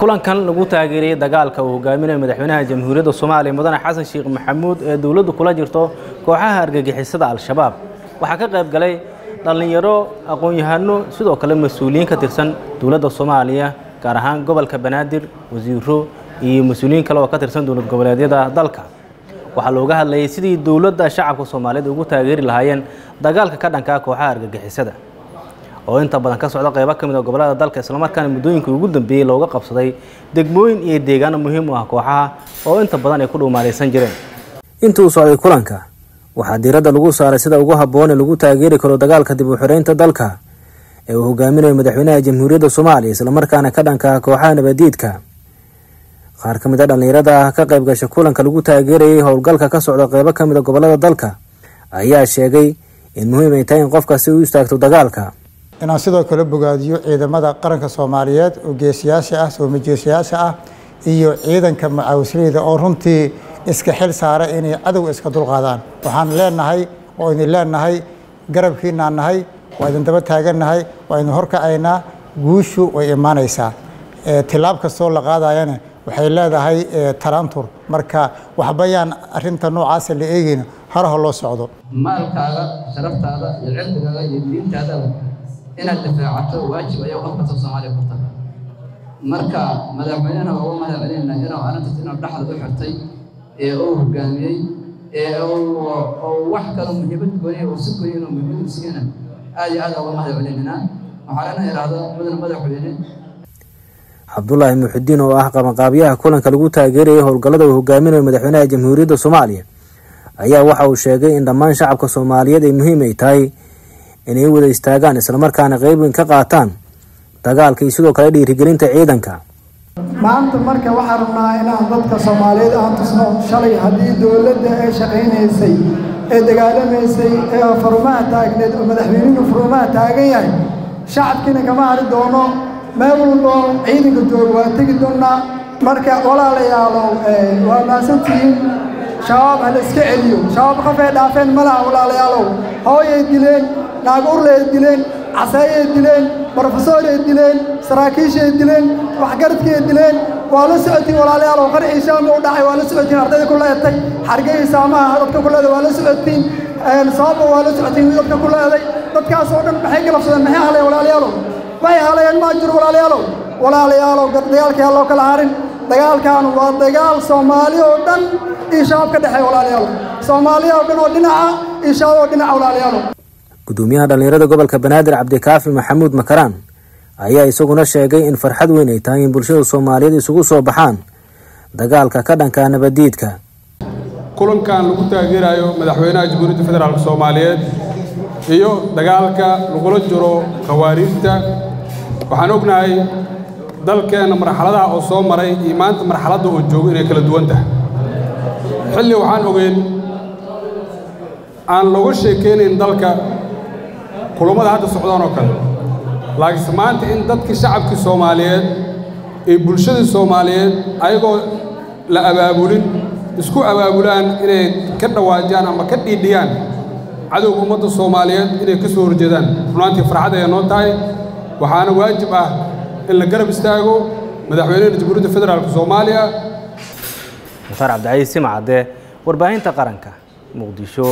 kulankan lagu taageeriyey dagaalka uu hogaaminayo madaxweynaha jamhuuriyadda soomaaliya mudane xasan sheekh maxamuud ee dowladdu kula jirto kooxaha argagixisada al-shabaab. Waxaa ka qayb galay dhallinyaro aqoon-yahano sidoo kale mas'uuliyiin ka tirsan dowladda soomaaliya gaar ahaan gobolka banaadir wasiiro iyo mas'uuliyiin kale oo ka tirsan dowlad goboleedyada dalka. Waxaa looga hadlayay sidii dowladda shacabka soomaaliyeed ugu taageeri lahaayeen dagaalka ka dhankaa kooxaha argagixisada oo inta badan ka socda qaybo ka mid a gobollada dalka islamarkaana muddooyinkii ugu dambeeyey looga qabsaday degmooyin iyo deegaano muhiim u ah kooxaha oo inta badan ay ku dhuumaaleysan jireen. Intii uu socday kulanka waxaa diiradda lagu saaray sida ugu habboon ee lagu taageeri karo dagaalka dib u xireynta dalka ee uu hogaaminayo madaxweynaha jamhuuriyadda soomaaliya islamarkaana ka dhanka kooxaha nabadiidka qaar ka mid a dhallinyarada ka qayb gasha kulanka lagu taageerayay howlgalka ka socda qeybo ka mid a gobollada dalka ayaa sheegay in muhiim ay tahay in qofkasi u istaagto dagaalka inaan sidoo kale bogaadiyo ciidamada qaranka soomaaliyeed oo geesiyaasha ah soomajeesayaasha ah iyo ciidanka macaawisleyda oo runtii iska xil saara inay cadowga iska dulqaadaan waxaan leenahay oo idin leenahay garabkiinaan nahay waa idin daba taagannahay waa idin horkacaynaa guushu way imaanaysaa. Tilaab kastoo la qaadayana waxay leedahay tarantur. Marka waxbayaan arinta noocaasa la eegeyno haraha loo socdo. Maalkaaga sharaftaada iyo cirdigaaga iyo diintaada inaad difaacato waajib ayaa qof kasta soomaaliya ku tahay marka madaxweynena ugu mahad celinayna inuu arrintaas inuu dhexda u xirtay ee uu hogaamiyey ee uu wax kale muhiimad gooniya uu si gooniya inuu muhiimad siiyana aad iyo aad uga mahad celinaynaa waxaa lana idhaahdo mudan madaxweyne cabdulaahi muxidiin oo ah qabanqaabyaha kulanka lagu taageerayay howlgallada uu hogaaminayo madaxweynaha jamhuuriyadda soomaaliya ayaa waxa uu sheegay in dhammaan shacabka soomaaliyeed ay muhiim ay tahay inay wada istaagaan islamarkaana qeyb weyn ka qaataan. Dagaalka iyo sidoo kale dhiirigelinta ciidanka. Maanta marka waxaan rabnaa inaan dadka soomaaliyeed aan tusno shalay haddii dowladda ee shaqaynaysay ee dagaalamaysay ee farumaha taagneed oo madaxweynuhu farumaha taagan yahay shacabkiina kama hari doono. Meel walboo ciidanka jooga waa tegi doonnaa marka walaalayaalow waa maasantihiin shabaab ha la iska celiyo shabaab qafay dhaafeen ma laha walaalayaalow. Hooyay dileen naag urlay dileen caseeyay dileen brofesoray dileen saraakiishay dileen waxgaradkay dileen waa la socotiin walaalayaalow qarxii shaama u dhacay waa la socotiin ardayda ku leetay xargahii saamaha dadka ku leeday waa la socotiin sababa waa la socotiin dadka ku leeday dadkaas oo dhan maxay galabsadeen maxay haleen walaalayaalow waxay halayeen maa jiro walaalayaalow walaalayaalow dagaalkii ha loo kala harin dagaalkan waa dagaal soomaali oo dhan iyo shabaab ka dhexeeya walaalayaalow soomaaliya oo dhan oo dhinaca iyo shabaab oo dhinaca walaalayaalow gudoomiyaha dhallinyarada gobolka banaadir cabdikaafi maxamuud makaraan ayaa isaguna sheegay in farxad weyn ay tahay in bulshada soomaaliyeed isugu soo baxaan dagaalka ka dhanka nabadiidka. Kulankan lagu taageerayo madaxweynaha jamhuuriyadda federaalk soomaaliyeed iyo dagaalka lagula jiro khawaariijta waxaan ognahay dalkeenna marxaladaha oo soo maray iyo maanta marxaladda oo joogo inay kala duwan tahay. Xilli waxaan ogeyn aan looga sheekaynayn dalka kulummada hadda socdaan oo kale. Laakiinse maanta in dadkii shacabkii soomaaliyeed ee bulshadii soomaaliyeed ayagoo la abaabulin isku abaabulaan inay ka dhawaajaan ama ka dhiidhiyaan cadowga ummadda soomaaliyeed inay ka soo horjeedaan. Runaantii farxad ayay noo tahay. Waxaana waajib ah in la garab istaago madaxweynehena jamhuuriyadda federaalk soomaaliya. Mukhtaar cabdicaiis simcadde warbaahinta qaranka muqdisho